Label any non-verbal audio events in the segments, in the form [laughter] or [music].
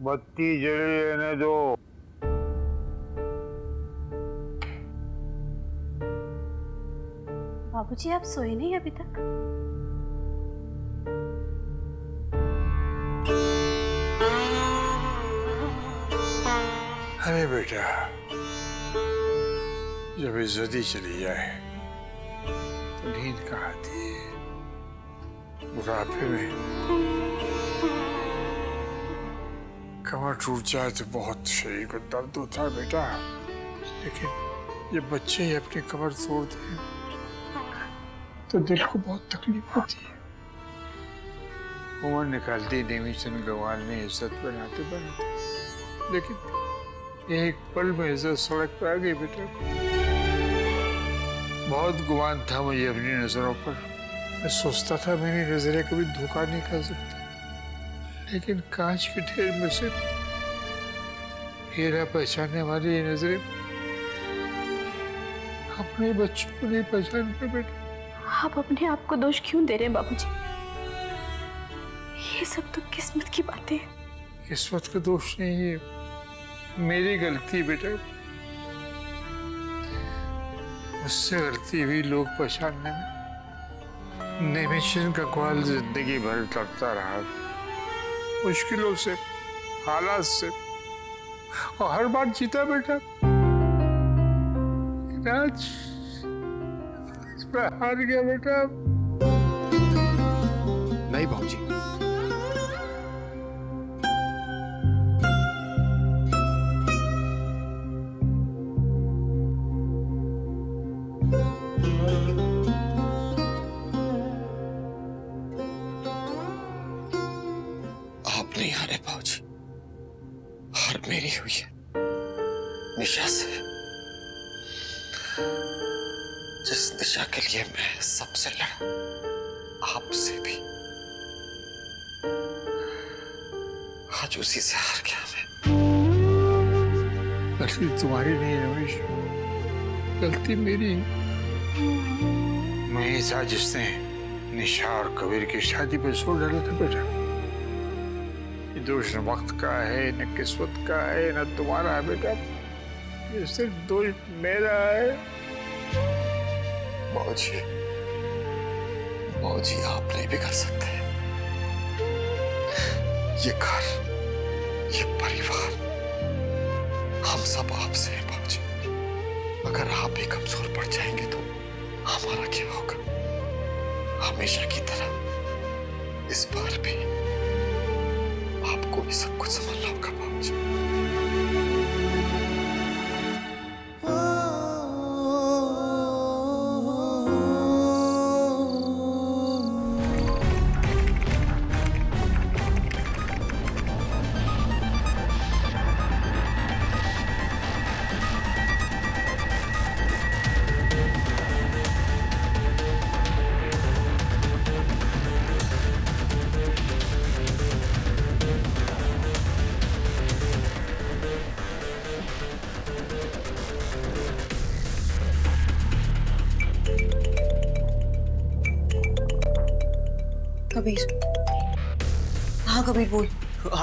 बत्ती जली रहने दो। बाबूजी आप सोए नहीं अभी तक? अरे बेटा जब इज्जती चली जाए तो नींद कहाँ आती है? बुढ़ापे में। कमर टूट जाए तो बहुत शरीर को दर्द होता है बेटा। लेकिन ये बच्चे ही अपनी कमर तोड़ दें तो दिल को बहुत तकलीफ़ होती है। उम्र निकालती देवी चंद गवाल ने इज़्ज़त बनाते बनाते। लेकिन एक पल में इज़्ज़त सड़क पर आ गई बेटा बहुत गुमान था मुझे अपनी नज़रों पर। मैं सोचता था मेरी नज़रें कभी धोखा नहीं खा सकती। लेकिन कांच के ढेर में से हेरा पहचानने वाली ये नज़रें अपने बच्चों को नहीं पहचान पे बेटा। आप अपने आप को दोष क्यों दे रहे हैं बाबूजी? ये सब तो किस्मत की बातें हैं। किस्मत का दोष नहीं है मेरी गलती बेटा। मुझसे गलती हुई लोग पहचानने में। नेमिशन का ग्वाल ज़िंदगी भर लड़ता रहा। मुश्किलों से, हालात से, और हर बार जीता बेटा। आज हार गया बेटा। नहीं बाबूजी। हार मेरी हुई है। निशा से। जिस निशा के लिए मैं सबसे लड़ा आपसे भी। आज उसी से हार गया मैं। गलती तुम्हारी नहीं है रमेश। गलती मेरी। मैं था जिसने निशा और कबीर की शादी पर ज़ोर डाला था बेटा। दोष न वक्त का है, न किस्मत का है, न तुम्हारा बेटा। ये सिर्फ़ दोष मेरा है। बाबूजी बाबूजी आप नहीं बिगड़ सकते। ये घर, ये परिवार, हम सब आपसे हैं बाबूजी अगर आप भी कमज़ोर पड़ जाएँगे तो हमारा क्या होगा? हमेशा की तरह, इस बार भी आपको ही सब कुछ संभालना होगा बाबूजी।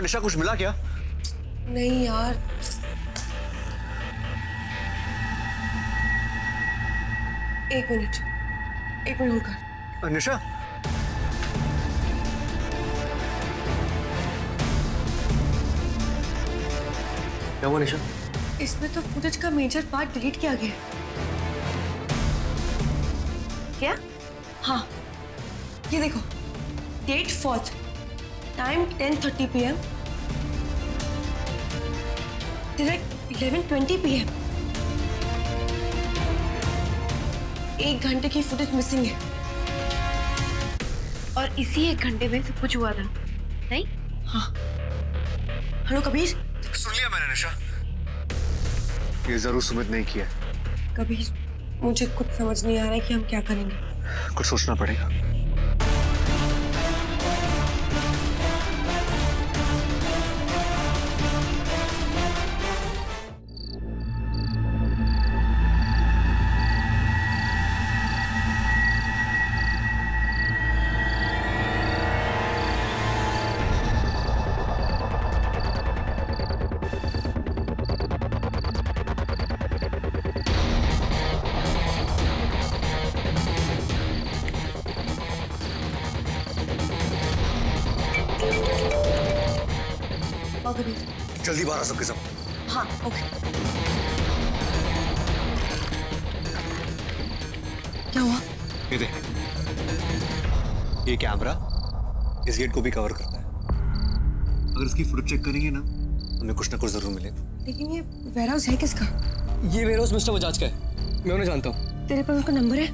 हाँ निशा कुछ मिला क्या? नहीं यार। एक मिनट। एक मिनट होल्ड कर। निशा? क्या हुआ निशा? इसमें तो फुटेज का मेजर पार्ट डिलीट किया गया क्या? हाँ। ये देखो। Date fourth time ten thirty P M direct eleven twenty P M एक घंटे की फुटेज मिसिंग है। और इसी एक घंटे में सब कुछ हुआ था नहीं हाँ। हेलो कबीर। सुन लिया मैंने निशा। ये ज़रूर सुमित नहीं किया। कबीर मुझे कुछ समझ नहीं आ रहा है कि हम क्या करेंगे। कुछ सोचना पड़ेगा। जल्दी बाहर आ सबके सब हाँ ओके क्या हुआ? ये देख। ये कैमरा इस गेट को भी कवर करता है। अगर इसकी फुटेज चेक करेंगे ना हमें कुछ ना कुछ ज़रूर मिलेगा। लेकिन ये वेयर हाउस है किसका? ये वेयर हाउस मिस्टर बजाज का है। मैं उन्हें जानता हूँ। तेरे पास उनका नंबर है?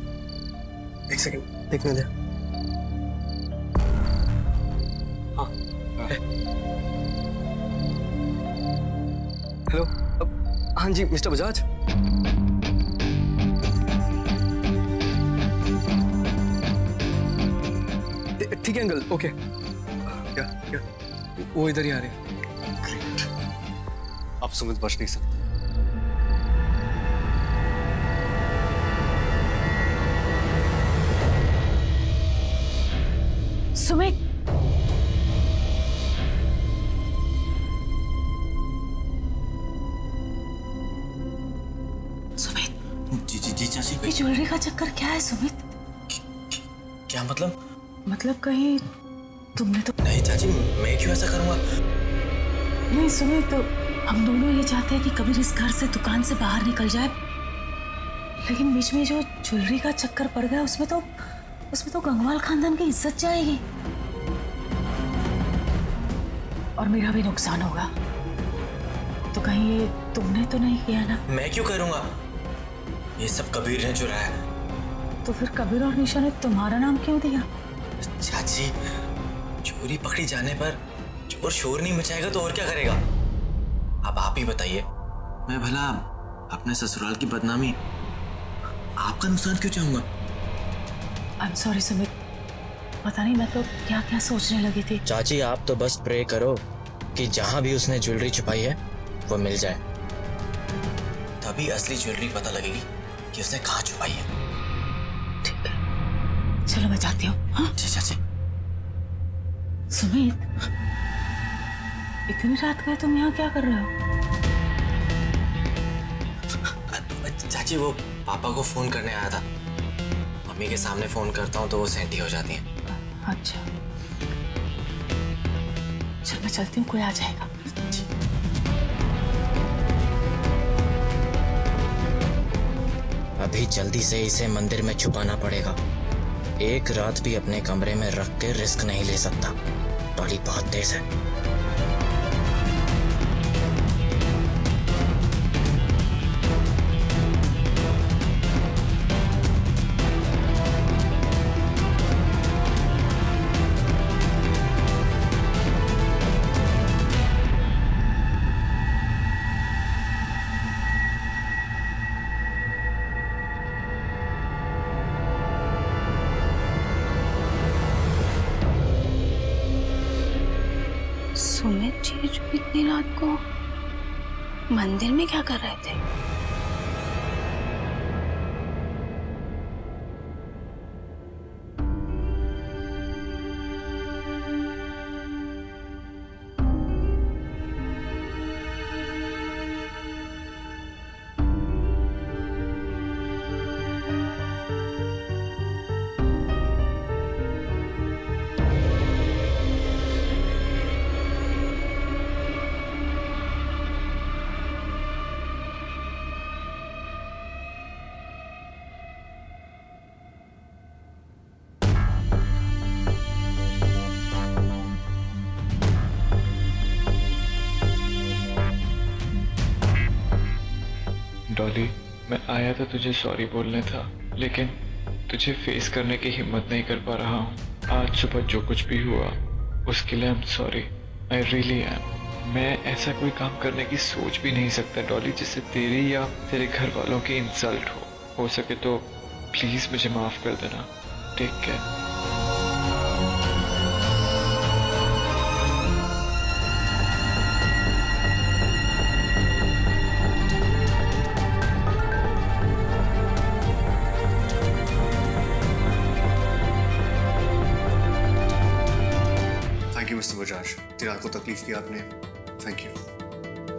एक सेकंड देखने दे। हाँ। हेलो। हाँ जी, मिस्टर बजाज? ठीक है, अंकल, ओके। क्या क्या? वो इधर ही आ रहे हैं। ग्रेट सुमित बच नहीं सकता। सुमित ज्वेलरी का चक्कर क्या है सुमित? क्या मतलब? मतलब कहीं तुमने तो नहीं चाची मैं क्यों ऐसा करूँगा? नहीं सुमित तो हम दोनों ये चाहते हैं कि कबीर इस घर से दुकान से बाहर निकल जाए। लेकिन बीच में जो ज्वेलरी का चक्कर पड़ गया उसमें तो उसमें तो गंगवाल खानदान की इज़्ज़त जाएगी। और मेरा भी नुकसान होगा। तो कहीं ये तुमने तो नहीं किया ना? मैं क्यों करूँगा? ये सब कबीर ने चुराया तो फिर कबीर और निशा ने तुम्हारा नाम क्यों दिया? चाची चोरी पकड़ी जाने पर चोर शोर नहीं मचाएगा तो और क्या करेगा? अब आप ही बताइए। मैं भला अपने ससुराल की बदनामी आपका नुकसान क्यों चाहूँगा? I am sorry Sumit. पता नहीं मैं तो क्या क्या सोचने लगी थी। चाची आप तो बस प्रे करो कि जहाँ भी उसने ज्वेलरी छुपाई है वो मिल जाए। तभी असली ज्वेलरी पता लगेगी। कि उसने कहाँ छुपाई है। ठीक है। चलो मैं जाती हूँ हाँ? जी चाची। सुमित इतनी रात गए तुम यहाँ क्या कर रहे हो? चाची वो पापा को फ़ोन करने आया था। मम्मी के सामने फ़ोन करता हूँ तो वो सेंटी हो जाती हैं। अच्छा। चल मैं चलती हूँ कोई आ जाएगा। अभी जल्दी से इसे मंदिर में छुपाना पड़ेगा। एक रात भी अपने कमरे में रख के रिस्क नहीं ले सकता। बड़ी बहुत तेज है। मंदिर में क्या कर रहा थे डॉली, मैं आया था तुझे सॉरी बोलने था, लेकिन तुझे फेस करने की हिम्मत नहीं कर पा रहा हूँ। आज सुबह जो कुछ भी हुआ, उसके लिए I am sorry I really am मैं ऐसा कोई काम करने की सोच भी नहीं सकता, डॉली, जिससे तेरी या तेरे घर वालों की इंसल्ट हो। हो सके तो प्लीज़ मुझे माफ़ कर देना। टेक केयर बजाज तिराग को तकलीफ़ दिया आपने thank you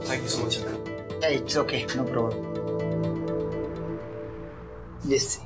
thank you so much it's okay no problem problem. Yes.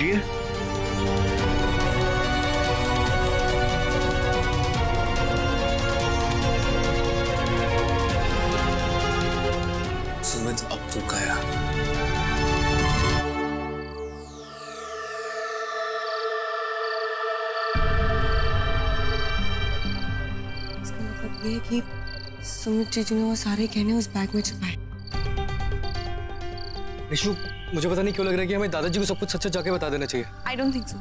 कीजिए सुमित अब तू गया। इसका मतलब ये है कि सुमित जीजू ने वो सारे गहने उस बैग में छुपाए। विशु मुझे पता नहीं क्यों लग रहा है कि हमें दादाजी को सब कुछ सच सच जाके बता देना चाहिए। I don't think so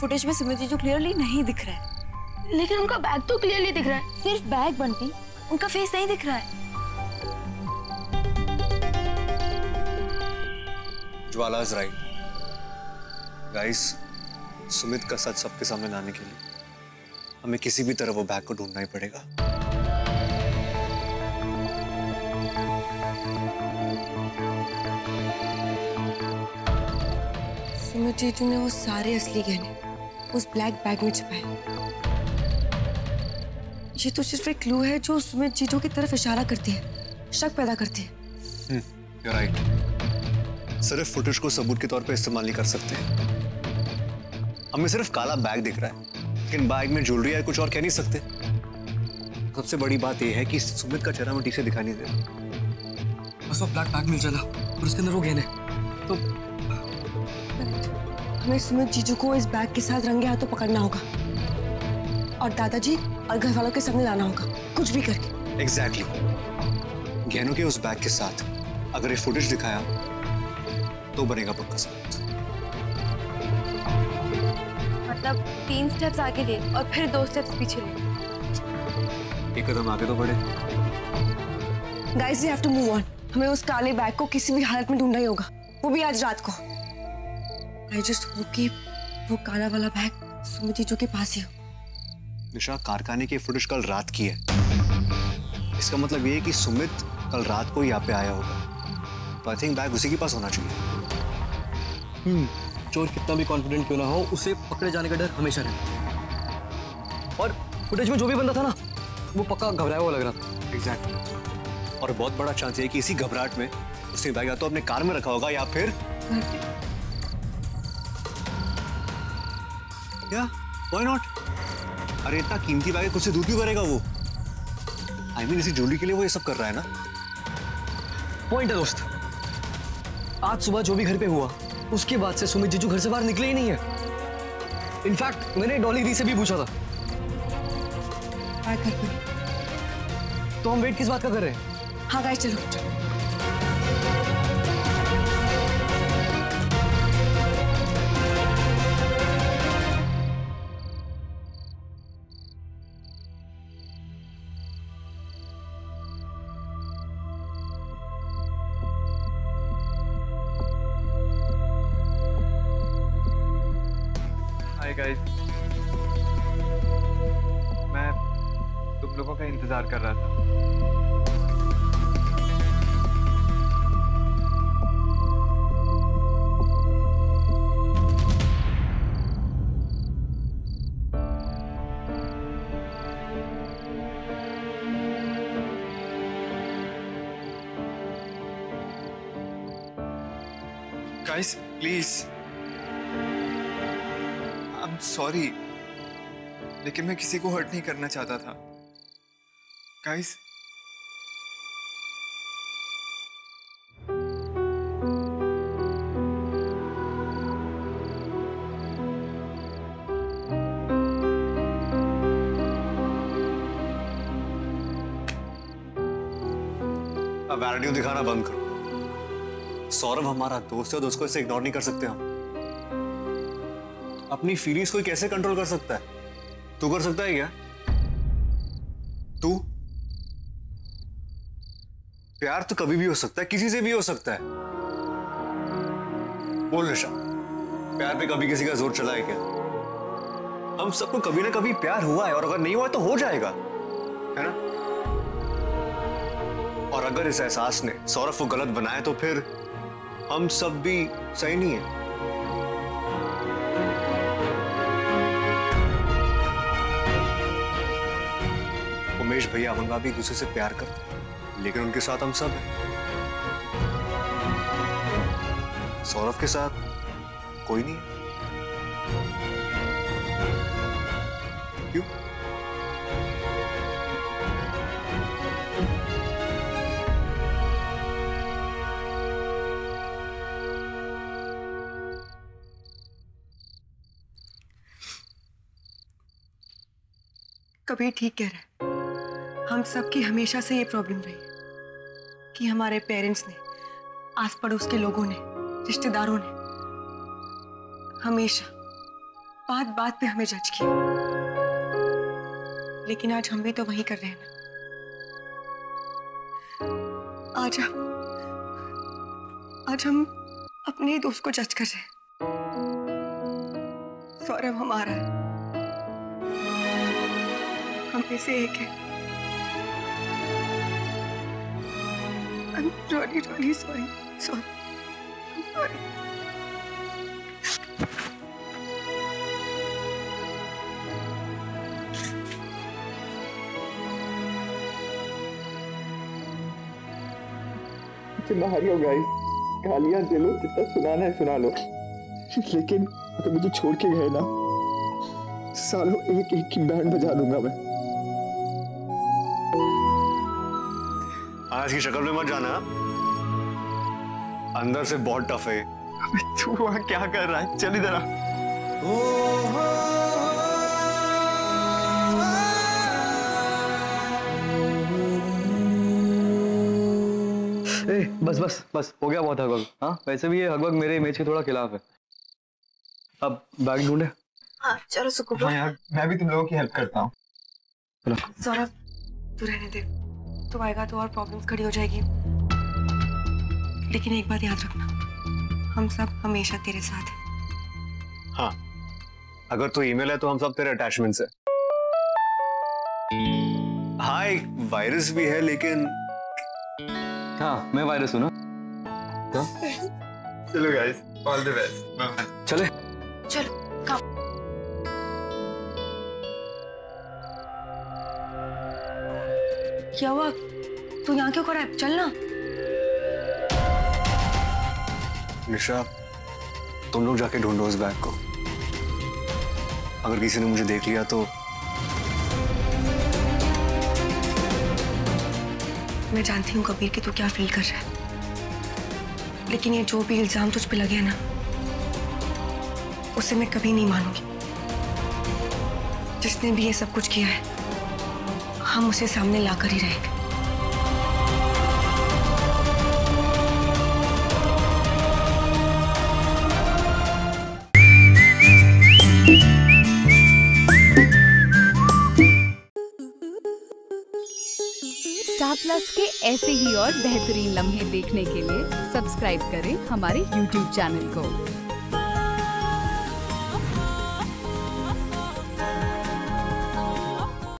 footage में सुमित जीजू क्लियरली नहीं दिख रहा है। लेकिन उनका बैग तो क्लियरली दिख रहा है। सिर्फ़ बैग बनती उनका फेस नहीं दिख रहा है। Jwala is right guys Sumit का सच सबके सामने लाने के लिए हमें किसी भी तरह वो बैग को ढूंढना ही पड़ेगा। सुमित जीजू ने वो सारे असली गहने उस ब्लैक बैग में छुपाए। ये तो सिर्फ़ एक क्लू है जो सुमित जीजू की तरफ़ इशारा करती है, शक पैदा करती है। You're right. सिर्फ़ फुटेज को सबूत के तौर पे इस्तेमाल नहीं कर सकते। हमें सिर्फ़ काला बैग दिख रहा है। लेकिन बैग में ज्वेलरी है, कुछ और कह नहीं सकते। सबसे बड़ी बात यह है कि सुमित का चेहरा हमें ठीक से दिखाई नहीं दे रहा। बस वो ब्लैक बैग मिल जाना और उसके अंदर वो गहने। हमें सुमित जीजू को इस बैग के साथ रंगे हाथों पकड़ना होगा। और दादाजी और घर वालों के सामने लाना होगा। कुछ भी करके। Exactly exactly. गहनों के उस बैग के साथ अगर ये फुटेज दिखाया तो बनेगा पक्का सबूत। मतलब तीन स्टेप्स आगे ले और फिर दो स्टेप्स पीछे ले। एक कदम आगे तो बढ़े। Guys we have to move on हमें उस काले बैग को किसी भी हालत में ढूंढना ही होगा। वो भी आज रात को। आई जस्ट होप कि वो काला वाला बैग सुमित जीजू के पास ही हो। निशा कारखाने की फुटेज कल रात की है। इसका मतलब ये है कि सुमित कल रात को यहाँ पे आया होगा। तो आई थिंक बैग उसी के पास होना चाहिए। हम्म चोर कितना भी कॉन्फिडेंट क्यों ना हो उसे पकड़े जाने का डर हमेशा रहता और फुटेज में जो भी बंदा था ना वो पक्का घबराया हुआ लग रहा था। एग्जैक्टली और बहुत बड़ा चांस है कि इसी घबराहट में उसने बैग या तो अपने कार में रखा होगा या फिर या व्हाई नॉट अरे इतना कीमती बैग कुछ से दूर क्यों करेगा वो? आई I मीन mean, इसी ज्वेलरी के लिए वो ये सब कर रहा है ना? पॉइंट है दोस्त। आज सुबह जो भी घर पे हुआ उसके बाद से सुमित जीजू घर से बाहर निकले ही नहीं है। इनफैक्ट मैंने डॉली दी से भी पूछा था। तो हम वेट किस बात का कर रहे हैं? हाँ गाइस चलो। Hi guys please I am sorry लेकिन मैं किसी को हर्ट नहीं करना चाहता था। गाइस अब दिखाना बंद करो। सौरभ हमारा दोस्त है और उसको ऐसे इग्नोर नहीं कर सकते हम। अपनी फीलिंग्स को कैसे कंट्रोल कर सकता है? तू कर सकता है क्या? तू? प्यार तो कभी भी हो सकता है, किसी से भी हो सकता है। बोल निशा, प्यार पे कभी किसी का ज़ोर चला है क्या? हम सबको कभी ना कभी प्यार हुआ है, और अगर नहीं हुआ तो हो जाएगा, है ना? और अगर इस एहसास ने सौरभ को गलत बनाया तो फिर हम सब भी सही नहीं है। उमेश भैया अमन भी एक दूसरे से प्यार करते लेकिन उनके साथ हम सब हैं। सौरभ के साथ कोई नहीं है। कबीर ठीक कह रहा है। हम सबकी हमेशा से ये प्रॉब्लम रही है कि हमारे पेरेंट्स ने आस पड़ोस के लोगों ने, रिश्तेदारों ने हमेशा बात बात पे हमें जज किया। लेकिन आज हम भी तो वही कर रहे हैं ना। आज हम आज हम अपने ही दोस्त को जज कर रहे हैं। सौरभ हमारा है। में से एक है। I'm really, really गालियाँ दे लो जितना सुनाना है सुना लो। लेकिन अगर मुझे छोड़ के गए ना सालों एक एक की बैंड बजा दूँगा मैं। आज की शक्ल में मत जाना। अंदर से बहुत टफ है। [laughs] तू वहाँ क्या कर रहा है? चल इधर आ। ए, बस बस बस हो गया बहुत हगवग। हाँ वैसे भी ये हगवग मेरे इमेज के थोड़ा खिलाफ है। अब बैग ढूंढे। हाँ चलो सुकून हाँ यार मैं भी तुम लोगों की हेल्प करता हूँ। सौरभ तू रहने दे। तू आएगा तो और प्रॉब्लम्स खड़ी हो जाएगी। लेकिन एक बात याद रखना हम सब हमेशा तेरे साथ हैं। हाँ अगर तू ईमेल है तो हम सब तेरे अटैचमेंट्स है हाँ एक वायरस भी है लेकिन हाँ मैं वायरस हूँ ना? चलो गाइस ऑल द बेस्ट चले। चलो कम क्या हुआ? तू यहाँ क्यों खड़ा है चलना निशा तुम लोग जाके ढूंढो उस बैग को। अगर किसी ने मुझे देख लिया तो मैं जानती हूँ कबीर कि तू क्या फील कर रहा है। लेकिन ये जो भी इल्ज़ाम तुझ पे लगे हैं ना उसे मैं कभी नहीं मानूँगी। जिसने भी ये सब कुछ किया है हम उसे सामने लाकर ही रहेंगे। स्टार प्लस के ऐसे ही और बेहतरीन लम्हे देखने के लिए सब्सक्राइब करें हमारे यूट्यूब चैनल को।